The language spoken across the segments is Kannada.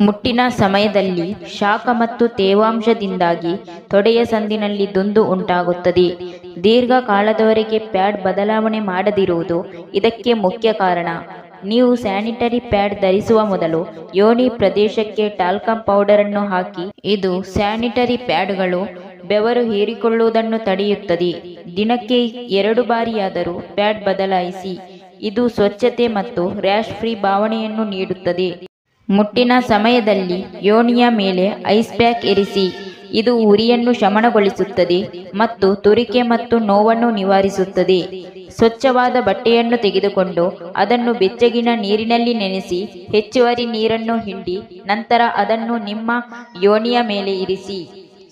ಮುಟ್ಟಿನ ಸಮಯದಲ್ಲಿ ಶಾಖ ಮತ್ತು ತೇವಾಂಶದಿಂದಾಗಿ ತೊಡೆಯ ಸಂದಿನಲ್ಲಿ ದುಂದು ಉಂಟಾಗುತ್ತದೆ. ದೀರ್ಘಕಾಲದವರೆಗೆ ಪ್ಯಾಡ್ ಬದಲಾವಣೆ ಮಾಡದಿರುವುದು ಇದಕ್ಕೆ ಮುಖ್ಯ ಕಾರಣ. ನೀವು ಸ್ಯಾನಿಟರಿ ಪ್ಯಾಡ್ ಧರಿಸುವ ಮೊದಲು ಯೋನಿ ಪ್ರದೇಶಕ್ಕೆ ಟಾಲ್ಕಮ್ ಪೌಡರ್ ಅನ್ನು ಹಾಕಿ, ಇದು ಸ್ಯಾನಿಟರಿ ಪ್ಯಾಡ್ಗಳು ಬೆವರು ಹೀರಿಕೊಳ್ಳುವುದನ್ನು ತಡೆಯುತ್ತದೆ. ದಿನಕ್ಕೆ ಎರಡು ಬಾರಿಯಾದರೂ ಪ್ಯಾಡ್ ಬದಲಾಯಿಸಿ, ಇದು ಸ್ವಚ್ಛತೆ ಮತ್ತು ರ್ಯಾಶ್ ಫ್ರೀ ಭಾವನೆಯನ್ನು ನೀಡುತ್ತದೆ. ಮುಟ್ಟಿನ ಸಮಯದಲ್ಲಿ ಯೋನಿಯ ಮೇಲೆ ಐಸ್ ಪ್ಯಾಕ್ ಇರಿಸಿ, ಇದು ಉರಿಯನ್ನು ಶಮನಗೊಳಿಸುತ್ತದೆ ಮತ್ತು ತುರಿಕೆ ಮತ್ತು ನೋವನ್ನು ನಿವಾರಿಸುತ್ತದೆ. ಸ್ವಚ್ಛವಾದ ಬಟ್ಟೆಯನ್ನು ತೆಗೆದುಕೊಂಡು ಅದನ್ನು ಬೆಚ್ಚಗಿನ ನೀರಿನಲ್ಲಿ ನೆನೆಸಿ, ಹೆಚ್ಚುವರಿ ನೀರನ್ನು ಹಿಂಡಿ, ನಂತರ ಅದನ್ನು ನಿಮ್ಮ ಯೋನಿಯ ಮೇಲೆ ಇರಿಸಿ.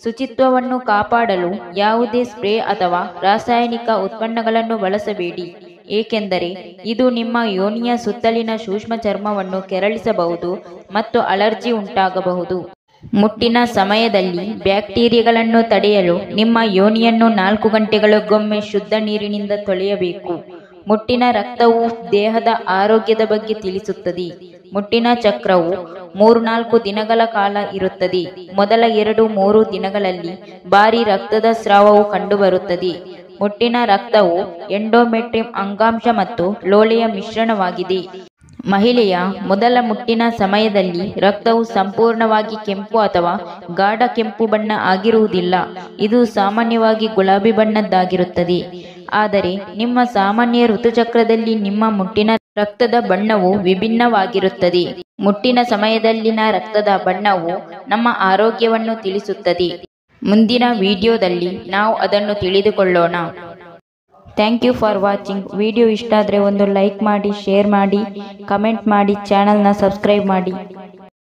ಶುಚಿತ್ವವನ್ನು ಕಾಪಾಡಲು ಯಾವುದೇ ಸ್ಪ್ರೇ ಅಥವಾ ರಾಸಾಯನಿಕ ಉತ್ಪನ್ನಗಳನ್ನು ಬಳಸಬೇಡಿ. ಏಕೆಂದರೆ ಇದು ನಿಮ್ಮ ಯೋನಿಯ ಸುತ್ತಲಿನ ಸೂಕ್ಷ್ಮ ಚರ್ಮವನ್ನು ಕೆರಳಿಸಬಹುದು ಮತ್ತು ಅಲರ್ಜಿ ಉಂಟಾಗಬಹುದು. ಮುಟ್ಟಿನ ಸಮಯದಲ್ಲಿ ಬ್ಯಾಕ್ಟೀರಿಯಾಗಳನ್ನು ತಡೆಯಲು ನಿಮ್ಮ ಯೋನಿಯನ್ನು ನಾಲ್ಕು ಗಂಟೆಗಳಿಗೊಮ್ಮೆ ಶುದ್ಧ ನೀರಿನಿಂದ ತೊಳೆಯಬೇಕು. ಮುಟ್ಟಿನ ರಕ್ತವು ದೇಹದ ಆರೋಗ್ಯದ ಬಗ್ಗೆ ತಿಳಿಸುತ್ತದೆ. ಮುಟ್ಟಿನ ಚಕ್ರವು ಮೂರು ನಾಲ್ಕು ದಿನಗಳ ಕಾಲ ಇರುತ್ತದೆ. ಮೊದಲ ಎರಡು ಮೂರು ದಿನಗಳಲ್ಲಿ ಭಾರಿ ರಕ್ತದ ಸ್ರಾವವು ಕಂಡುಬರುತ್ತದೆ. ಮುಟ್ಟಿನ ರಕ್ತವು ಎಂಡೋಮೆಟ್ರಿಮ್ ಅಂಗಾಂಶ ಮತ್ತು ಲೋಳೆಯ ಮಿಶ್ರಣವಾಗಿದೆ. ಮಹಿಳೆಯ ಮೊದಲ ಮುಟ್ಟಿನ ಸಮಯದಲ್ಲಿ ರಕ್ತವು ಸಂಪೂರ್ಣವಾಗಿ ಕೆಂಪು ಅಥವಾ ಗಾಢ ಕೆಂಪು ಬಣ್ಣ ಆಗಿರುವುದಿಲ್ಲ. ಇದು ಸಾಮಾನ್ಯವಾಗಿ ಗುಲಾಬಿ ಬಣ್ಣದ್ದಾಗಿರುತ್ತದೆ. ಆದರೆ ನಿಮ್ಮ ಸಾಮಾನ್ಯ ಋತುಚಕ್ರದಲ್ಲಿ ನಿಮ್ಮ ಮುಟ್ಟಿನ ರಕ್ತದ ಬಣ್ಣವು ವಿಭಿನ್ನವಾಗಿರುತ್ತದೆ. ಮುಟ್ಟಿನ ಸಮಯದಲ್ಲಿನ ರಕ್ತದ ಬಣ್ಣವು ನಮ್ಮ ಆರೋಗ್ಯವನ್ನು ತಿಳಿಸುತ್ತದೆ. ಮುಂದಿನ ವಿಡಿಯೋದಲ್ಲಿ ನಾವು ಅದನ್ನು ತಿಳಿದುಕೊಳ್ಳೋಣ. Thank you for watching video ಇಷ್ಟ ಆದರೆ ಒಂದು ಲೈಕ್ ಮಾಡಿ ಶೇರ್ ಮಾಡಿ ಕಮೆಂಟ್ ಮಾಡಿ ಚಾನಲ್ನ ಸಬ್ಸ್ಕ್ರೈಬ್ ಮಾಡಿ.